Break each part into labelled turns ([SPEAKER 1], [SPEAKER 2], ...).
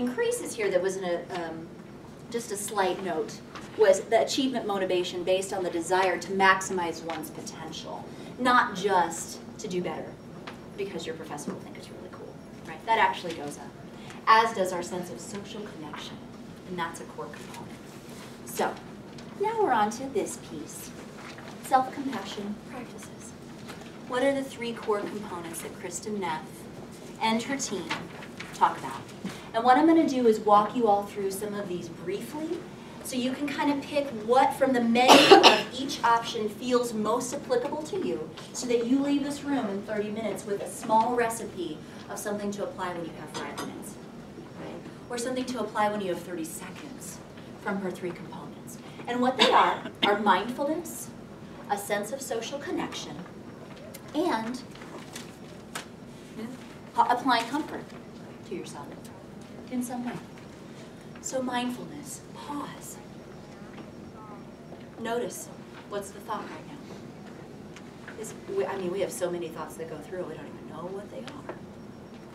[SPEAKER 1] increases here that was in a, um, just a slight note was the achievement motivation based on the desire to maximize one's potential, not just to do better because your professor will think it's really cool, right? That actually goes up, as does our sense of social connection, and that's a core component. So, now we're on to this piece, self-compassion practices. What are the three core components that Kristin Neff and her team talk about? And what I'm going to do is walk you all through some of these briefly so you can kind of pick what from the menu of each option feels most applicable to you so that you leave this room in 30 minutes with a small recipe of something to apply when you have five minutes, right? Or something to apply when you have 30 seconds from her three components. And what they are, are mindfulness, a sense of social connection, and applying comfort to yourself in some way. So mindfulness, pause. Notice what's the thought right now. I mean, we have so many thoughts that go through, we don't even know what they are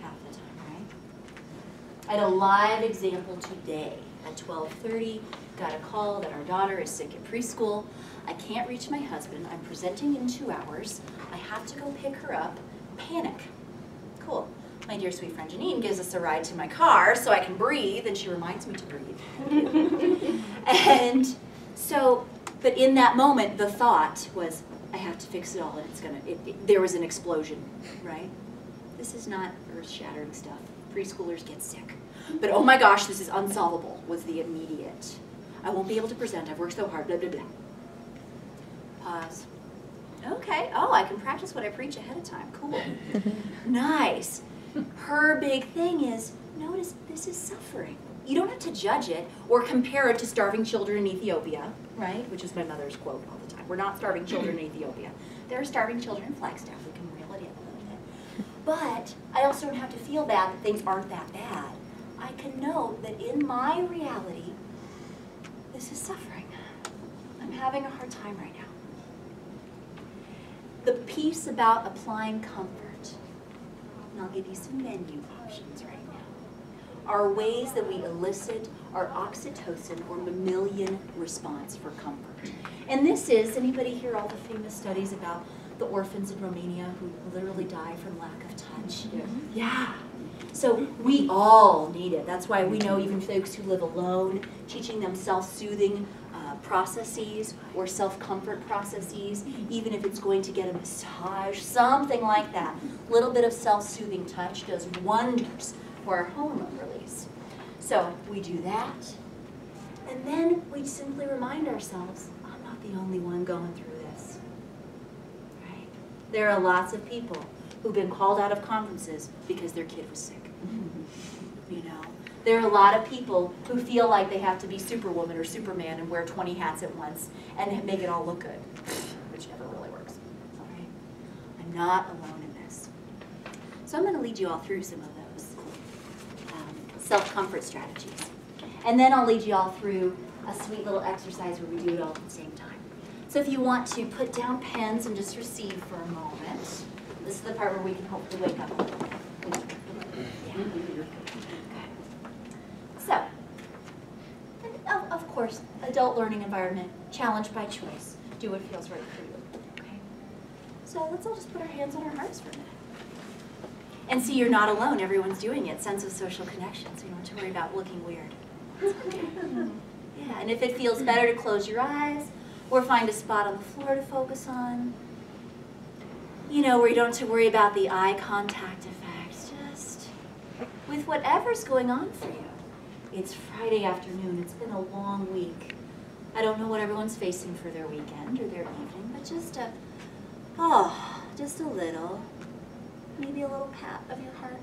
[SPEAKER 1] half the time, right? I had a live example today at 12.30, got a call that our daughter is sick at preschool. I can't reach my husband, I'm presenting in two hours. I have to go pick her up, panic. Cool my dear sweet friend Janine gives us a ride to my car so I can breathe, and she reminds me to breathe. and so, but in that moment, the thought was, I have to fix it all, and it's gonna, it, it, there was an explosion, right? This is not earth-shattering stuff. Preschoolers get sick. But oh my gosh, this is unsolvable, was the immediate. I won't be able to present, I've worked so hard, blah, blah, blah. Pause. Okay, oh, I can practice what I preach ahead of time, cool. nice her big thing is notice this is suffering. You don't have to judge it or compare it to starving children in Ethiopia, right? Which is my mother's quote all the time. We're not starving children in Ethiopia. There are starving children in Flagstaff. We can reel it in a little bit. But I also don't have to feel bad that things aren't that bad. I can know that in my reality, this is suffering. I'm having a hard time right now. The piece about applying comfort and I'll give you some menu options right now, are ways that we elicit our oxytocin or mammalian response for comfort. And this is, anybody hear all the famous studies about the orphans in Romania who literally die from lack of touch? Yeah. yeah. So we all need it. That's why we know even folks who live alone, teaching them self-soothing uh, processes or self-comfort processes, even if it's going to get a massage, something like that. A little bit of self-soothing touch does wonders for our hormone release. So we do that, and then we simply remind ourselves, I'm not the only one going through this. There are lots of people who've been called out of conferences because their kid was sick. You know, there are a lot of people who feel like they have to be Superwoman or Superman and wear 20 hats at once and make it all look good, which never really works. All right? I'm not alone in this. So I'm going to lead you all through some of those um, self-comfort strategies. And then I'll lead you all through a sweet little exercise where we do it all at the same time. So if you want to put down pens and just receive for a moment, this is the part where we can hopefully wake up. So, of, course, adult learning environment, challenge by choice. Do what feels right for you. Okay? So let's all just put our hands on our hearts for a minute. And see you're not alone, everyone's doing it. Sense of social connection, so you don't have to worry about looking weird. Yeah, and if it feels better to close your eyes or find a spot on the floor to focus on, you know, where you don't have to worry about the eye contact effect, just with whatever's going on for you. It's Friday afternoon. It's been a long week. I don't know what everyone's facing for their weekend or their evening, but just a, oh, just a little, maybe a little pat of your heart.